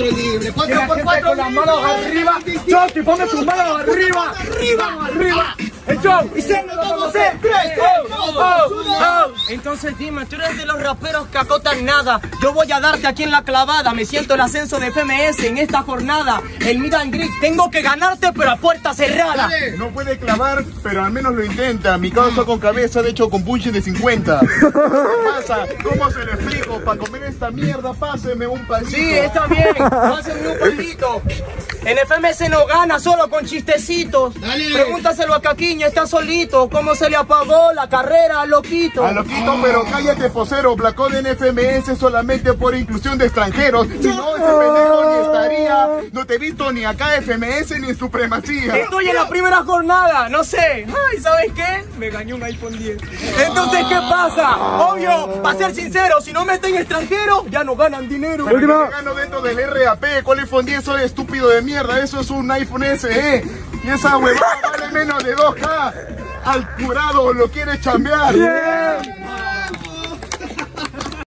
4 libre. 4 por 4 con las manos arriba. Choti, ponme tus manos arriba. Arriba, arriba. El show. Y se lo hacer. Entonces dime, tú eres de los raperos que acotan nada. Yo voy a darte aquí en la clavada. Me siento el ascenso de FMS en esta jornada. El Mid and Greet, tengo que ganarte, pero a puerta cerrada. No puede clavar, pero al menos lo intenta. Mi causa con cabeza, de hecho con punch de 50. ¿Qué pasa? ¿Cómo se lo explico? Para comer esta mierda, páseme un palito. Sí, está bien. Pásenme un palito. En FMS no gana solo con chistecitos. Dale. Pregúntaselo a Caquiña, está solito. ¿Cómo se le apagó la carrera al loquito? A loquito, pero cállate, posero. Blacón en FMS solamente por inclusión de extranjeros. Si no, ese pendejo. No te he visto ni acá FMS ni en supremacía. Estoy en la primera jornada, no sé. Ay, ¿sabes qué? Me gané un iPhone 10. Entonces, ¿qué pasa? Obvio, para ser sincero, si no meten extranjeros, ya no ganan dinero. Pero yo te gano dentro del RAP. ¿Cuál iPhone 10? Soy estúpido de mierda. Eso es un iPhone SE. Y esa huevada vale menos de 2K. Al curado lo quiere chambear.